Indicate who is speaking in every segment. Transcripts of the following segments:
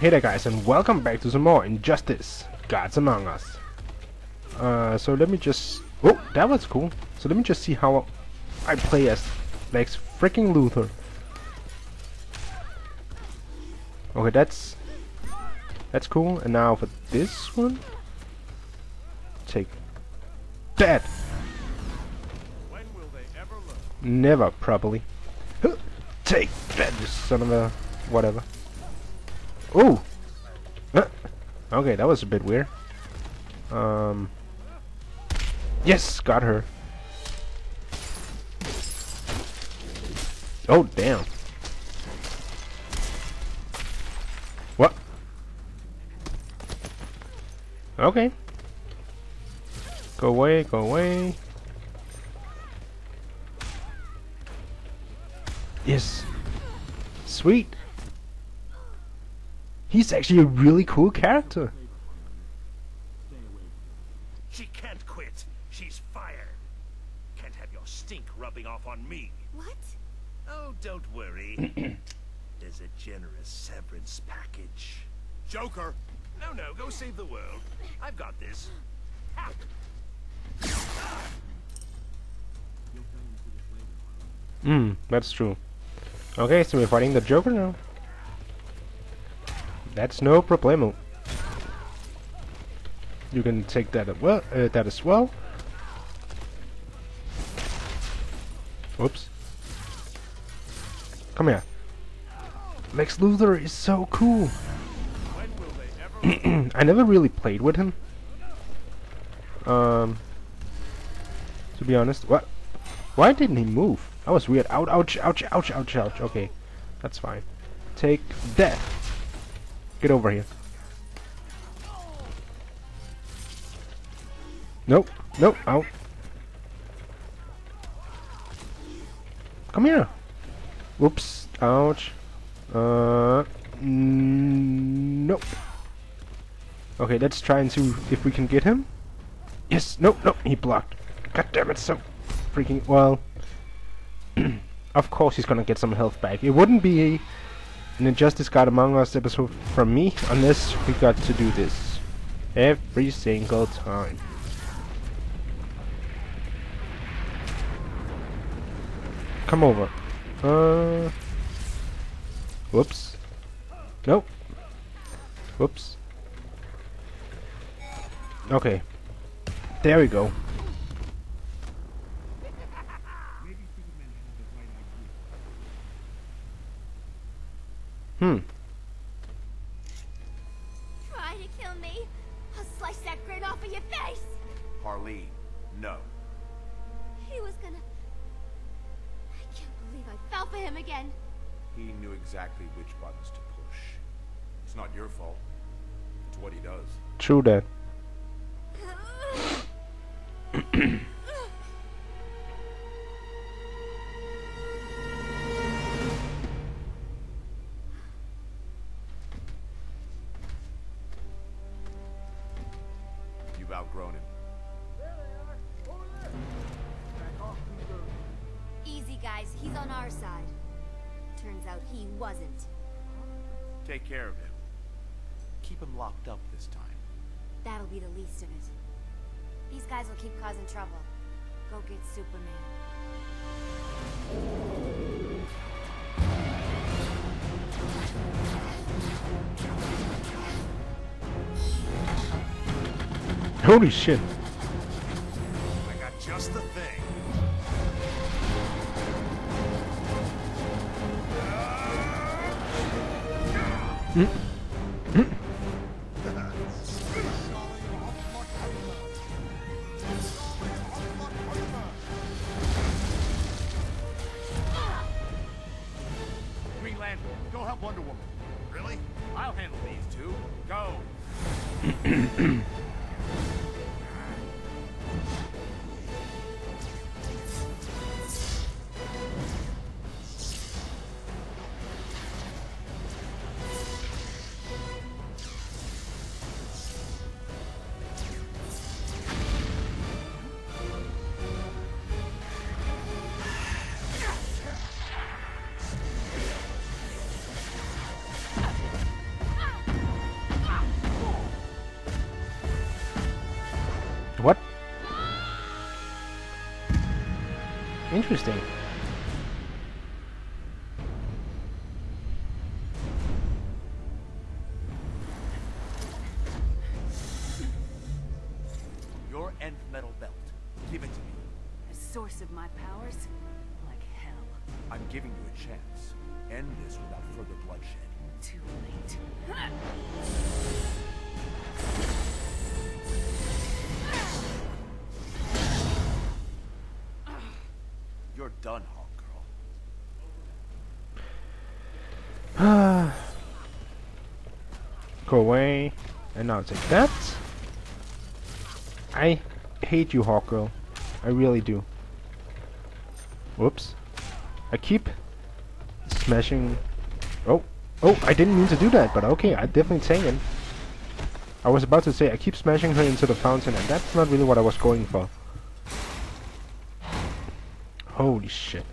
Speaker 1: Hey there guys and welcome back to some more Injustice Gods Among Us. Uh, so let me just... Oh, that was cool. So let me just see how I play as Lex freaking Luthor. Okay, that's... That's cool. And now for this one... Take that! Never, probably. Take that, you son of a... whatever. Uh, okay, that was a bit weird. Um... Yes! Got her. Oh, damn. What? Okay. Go away, go away. Yes. Sweet. He's actually a really cool character.
Speaker 2: She can't quit. She's fired. Can't have your stink rubbing off on me.
Speaker 3: What?
Speaker 2: Oh, don't worry. There's a generous severance package. Joker! No, no, go save the world. I've got this. Ha!
Speaker 1: Hmm, that's true. Okay, so we're fighting the Joker now. That's no problemo. You can take that as well. Uh, that as well. Whoops. Come here. Lex Luthor is so cool. I never really played with him. Um. To be honest, what? Why didn't he move? That was weird. Ouch! Ouch! Ouch! Ouch! Ouch! Ouch! Okay, that's fine. Take that. Get over here. Nope. Nope. Out. Come here. Whoops. Ouch. Uh. Nope. Okay, let's try and see if we can get him. Yes. Nope. Nope. He blocked. God damn it. So freaking well. of course he's gonna get some health back. It wouldn't be an Injustice God Among Us episode from me unless we got to do this every single time. Come over. Uh. Whoops. Nope. Whoops. Okay. There we go. Hmm.
Speaker 3: Try to kill me? I'll slice that grin off of your face!
Speaker 2: Harleen, no.
Speaker 3: He was gonna... I can't believe I fell for him again.
Speaker 4: He knew exactly which buttons to push. It's not your fault. It's what he does.
Speaker 1: True that.
Speaker 3: He wasn't.
Speaker 4: Take care of him. Keep him locked up this time.
Speaker 3: That'll be the least of it. These guys will keep causing trouble. Go get Superman.
Speaker 1: Holy shit.
Speaker 4: Green
Speaker 1: Interesting.
Speaker 4: Done.
Speaker 1: Go away. And now take that. I hate you, Hawk Girl. I really do. Whoops. I keep smashing... Oh. Oh, I didn't mean to do that, but okay, I definitely saying. I was about to say, I keep smashing her into the fountain, and that's not really what I was going for. Holy shit.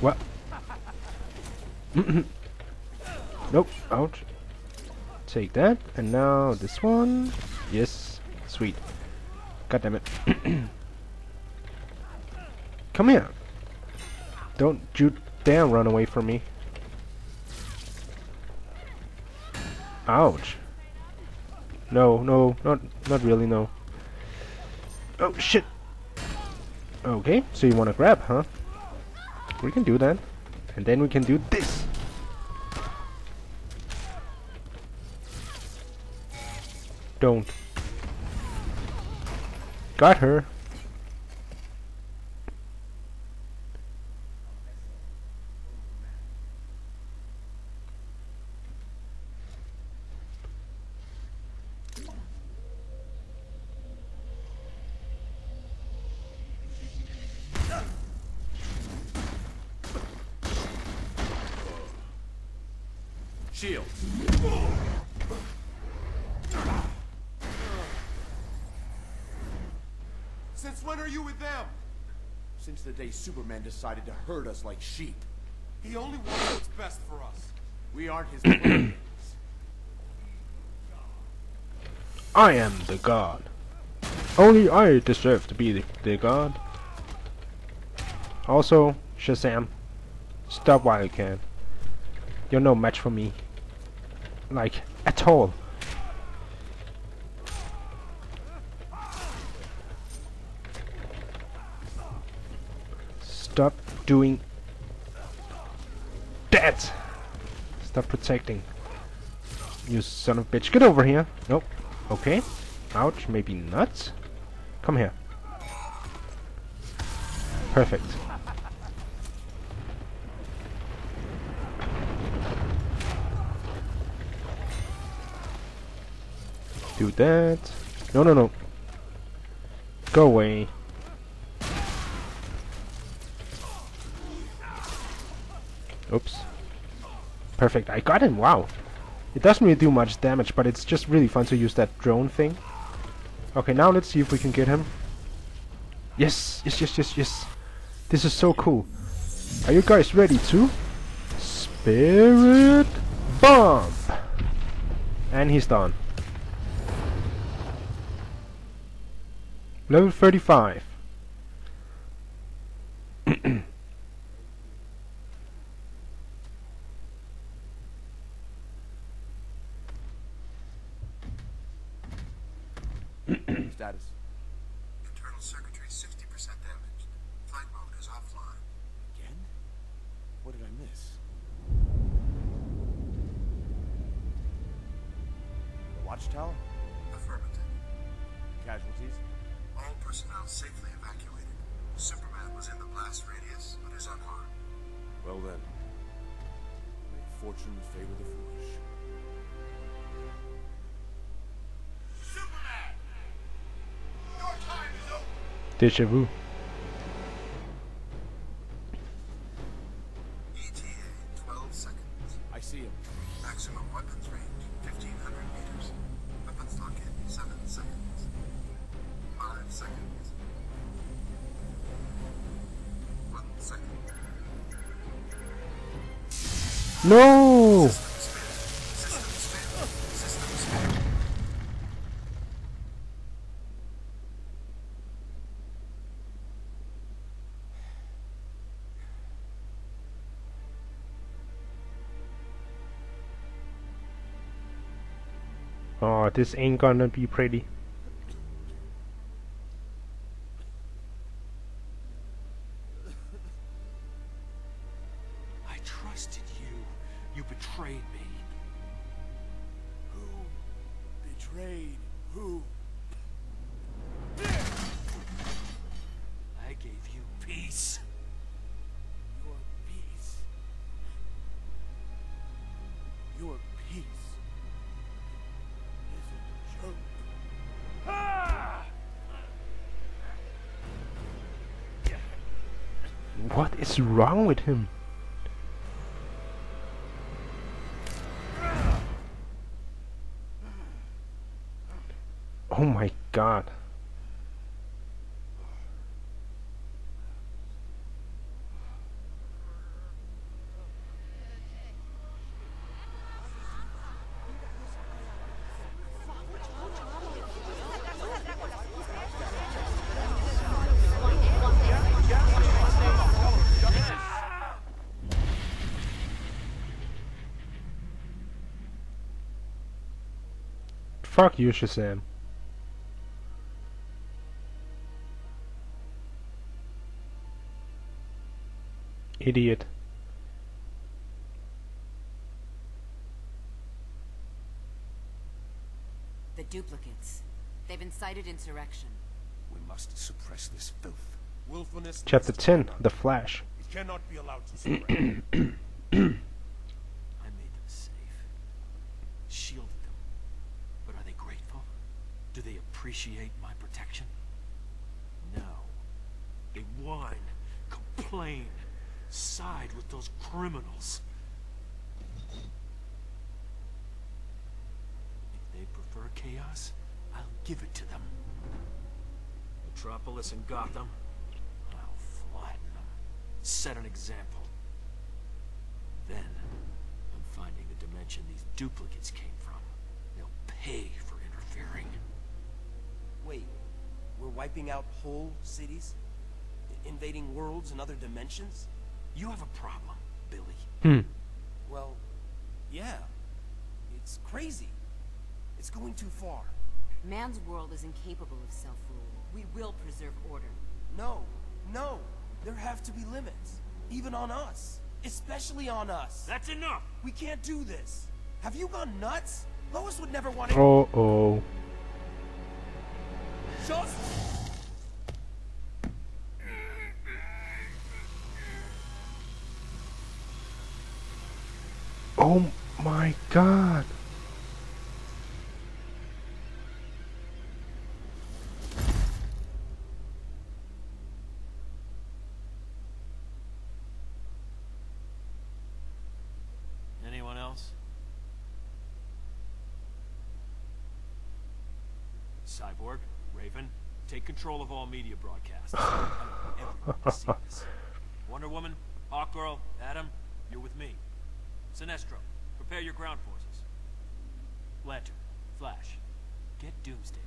Speaker 1: What? Mm-hmm. nope, ouch. Take that, and now this one. Yes, sweet. God damn it. Come here. Don't you dare run away from me. Ouch. No, no, not not really, no. Oh shit. Okay, so you wanna grab, huh? We can do that. And then we can do this. Don't. Got her.
Speaker 4: Shield.
Speaker 5: Since when are you with them?
Speaker 4: Since the day Superman decided to herd us like sheep.
Speaker 5: He only wants what's best for us.
Speaker 4: We aren't his playmates.
Speaker 1: I am the god. Only I deserve to be the, the god. Also, Shazam, stop while you can. You're no match for me. Like, at all. Stop doing that! Stop protecting. You son of a bitch. Get over here. Nope. Okay. Ouch. Maybe not. Come here. Perfect. Do that. No, no, no. Go away. Oops. Perfect. I got him. Wow. It doesn't really do much damage, but it's just really fun to use that drone thing. Okay, now let's see if we can get him. Yes, yes, yes, yes, yes. This is so cool. Are you guys ready to? Spirit Bomb! And he's done. Level 35.
Speaker 4: Status.
Speaker 5: Internal circuitry 60% damaged. Flight mode is offline.
Speaker 4: Again? What did I miss? The watchtower?
Speaker 5: Affirmative.
Speaker 4: Casualties?
Speaker 5: All personnel safely evacuated. Superman was in the blast radius, but is unharmed.
Speaker 4: Well then. May fortune favor the foolish.
Speaker 5: Superman! Your time is over!
Speaker 1: Deja vu. No! Oh, this ain't gonna be pretty.
Speaker 6: Peace.
Speaker 2: Your peace. Your peace is a joke. Ah!
Speaker 1: What is wrong with him? Oh my god. Fuck you, Shazam. Idiot.
Speaker 7: The duplicates. They've incited insurrection.
Speaker 4: We must suppress this filth.
Speaker 2: Willfulness.
Speaker 1: Chapter 10 The Flash.
Speaker 2: It cannot be allowed to spread.
Speaker 6: I made them safe. Shielded them. But are they grateful? Do they appreciate my protection? No. They whine, complain, side with those criminals. If they prefer chaos, I'll give it to them. Metropolis and Gotham, I'll flatten them. Set an example. Then, I'm finding the dimension these duplicates came from. They'll pay for interfering.
Speaker 8: Wait, we're wiping out whole cities? Invading worlds and other dimensions?
Speaker 6: You have a problem, Billy.
Speaker 1: Hmm.
Speaker 8: Well, yeah. It's crazy. It's going too far.
Speaker 7: Man's world is incapable of self-rule. We will preserve order.
Speaker 8: No, no. There have to be limits. Even on us. Especially on us.
Speaker 6: That's enough!
Speaker 8: We can't do this. Have you gone nuts? Lois would never want to...
Speaker 1: Oh oh. My god.
Speaker 6: Anyone else? Cyborg, Raven, take control of all media broadcasts. Wonder Woman, Hawkgirl, Adam, you're with me. Sinestro, prepare your ground forces. Lantern, Flash, get Doomsday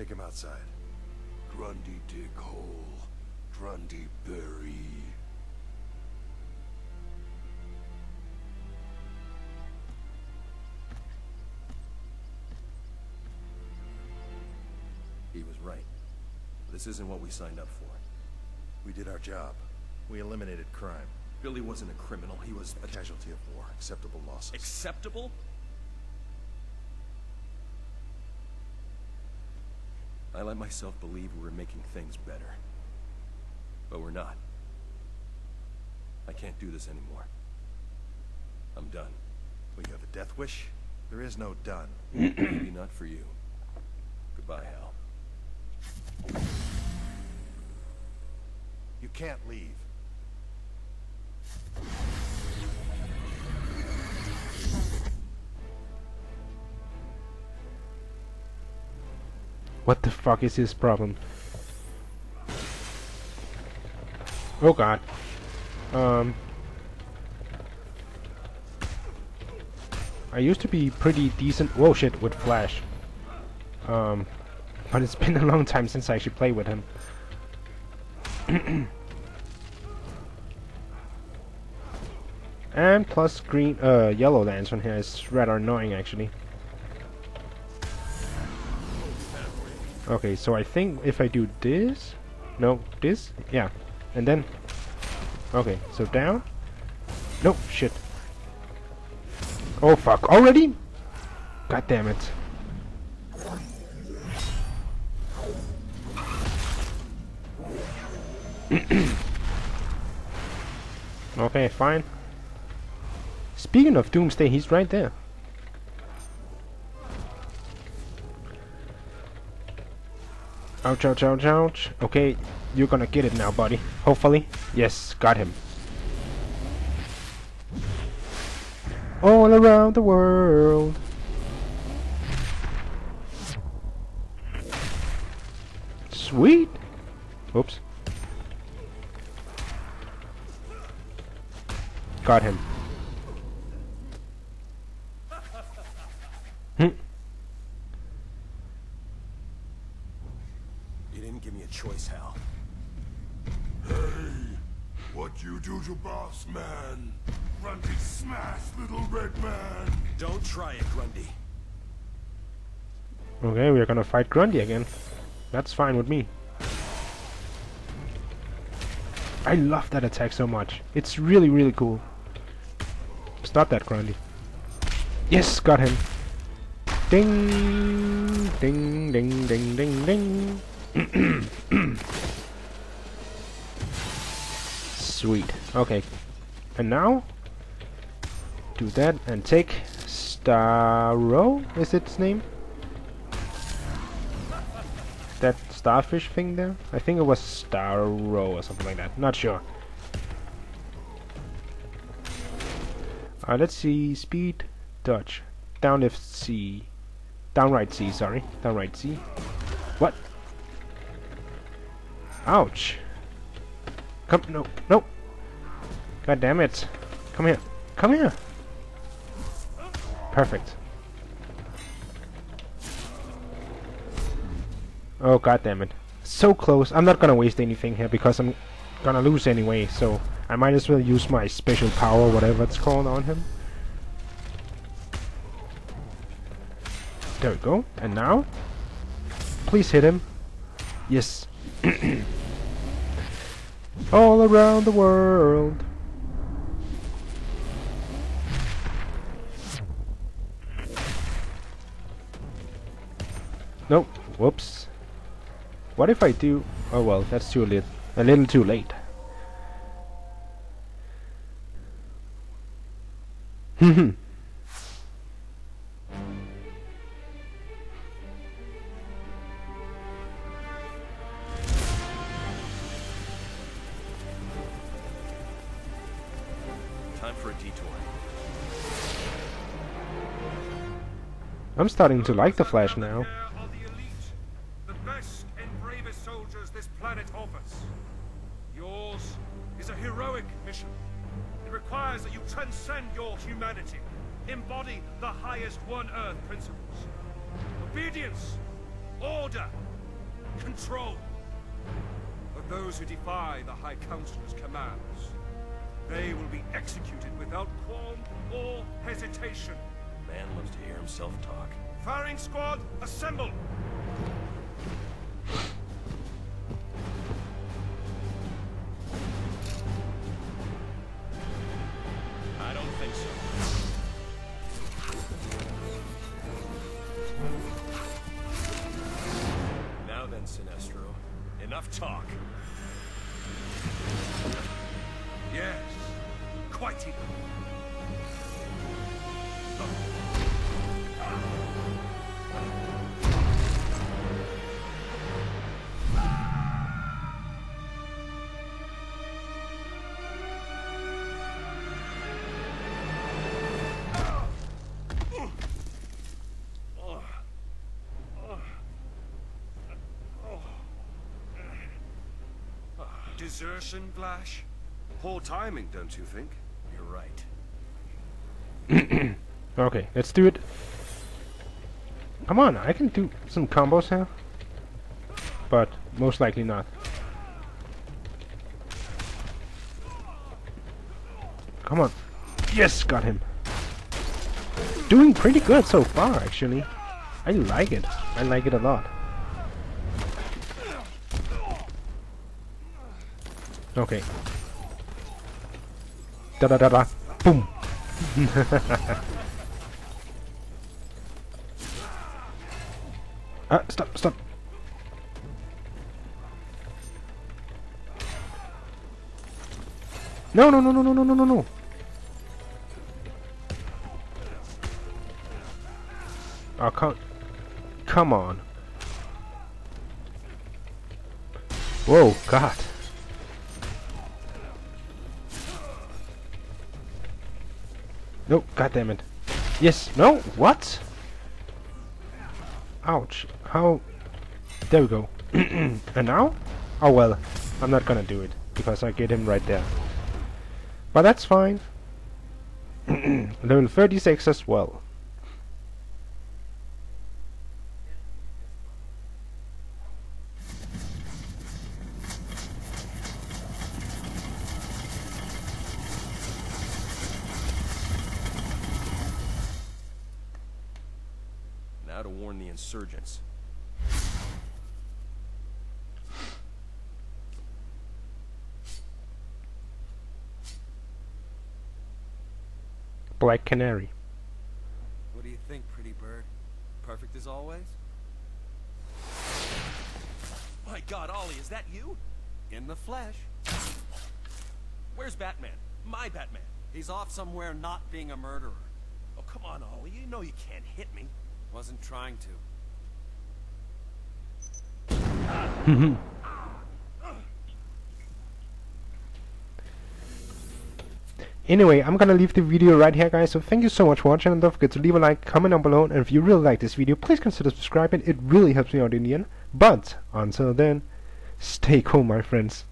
Speaker 2: Take him outside. Grundy dig hole. Grundy bury.
Speaker 9: He was right. This isn't what we signed up for.
Speaker 2: We did our job. We eliminated crime.
Speaker 9: Billy wasn't a criminal. He was
Speaker 2: A casualty of war. Acceptable losses.
Speaker 9: acceptable. I let myself believe we were making things better. But we're not. I can't do this anymore. I'm done.
Speaker 2: Well, you have a death wish? There is no done.
Speaker 9: Maybe not for you. Goodbye, Hal.
Speaker 2: You can't leave.
Speaker 1: What the fuck is his problem? Oh god. Um. I used to be pretty decent. Whoa, shit, with Flash. Um, but it's been a long time since I actually played with him. and plus green, uh, yellow lantern here is rather annoying actually. Okay, so I think if I do this, no, this, yeah, and then, okay, so down, nope, shit. Oh fuck, already? God damn it. okay, fine. Speaking of Doomsday, he's right there. Ouch, ouch, ouch, ouch. Okay, you're gonna get it now, buddy. Hopefully. Yes, got him. All around the world. Sweet. Oops. Got him. Hmm.
Speaker 9: You didn't give me a choice, Hal.
Speaker 10: Hey, what you do to boss man? Grundy smash, little red man.
Speaker 9: Don't try it, Grundy.
Speaker 1: Okay, we're gonna fight Grundy again. That's fine with me. I love that attack so much. It's really, really cool. Stop that, Grundy. Yes, got him. Ding, ding, ding, ding, ding, ding. Sweet. Okay. And now, do that and take Starro. Is its name? That starfish thing there? I think it was Starro or something like that. Not sure. Uh, let's see. Speed, dodge, down lift C, down right C. Sorry, down right C. What? Ouch! Come no no. God damn it! Come here! Come here! Perfect. Oh god damn it. So close. I'm not gonna waste anything here because I'm gonna lose anyway, so I might as well use my special power, whatever it's called, on him. There we go. And now? Please hit him. Yes. All around the world. Nope. Whoops. What if I do... Oh well, that's too late. A little too late. Hmm. I'm starting to like the Flash now.
Speaker 9: Man loves to hear himself talk.
Speaker 10: Firing squad, assemble! Desertion, Flash? Poor timing, don't you think?
Speaker 9: You're right.
Speaker 1: Okay, let's do it. Come on, I can do some combos here. But most likely not. Come on. Yes, got him. Doing pretty good so far, actually. I like it. I like it a lot. Okay. Da da da da. Boom. ah, stop, stop. No, no, no, no, no, no, no, no, no. Oh, come, come on. Whoa, God. No, God damn it. Yes, no, what? Ouch. How? There we go. and now? Oh well, I'm not gonna do it, because I get him right there. But that's fine. Level 36 as well.
Speaker 9: Now to warn insurgents.
Speaker 1: Black Canary.
Speaker 8: What do you think, pretty bird? Perfect as always?
Speaker 9: My god, Ollie, is that you?
Speaker 8: In the flesh.
Speaker 9: Where's Batman? My Batman.
Speaker 8: He's off somewhere not being a murderer.
Speaker 9: Oh, come on, Ollie. You know you can't hit me.
Speaker 8: Wasn't trying to. Mm-hmm.
Speaker 1: Anyway, I'm gonna leave the video right here guys, so thank you so much for watching and don't forget to leave a like, comment down below, and if you really like this video, please consider subscribing, it really helps me out in the end. But, until then, stay cool my friends.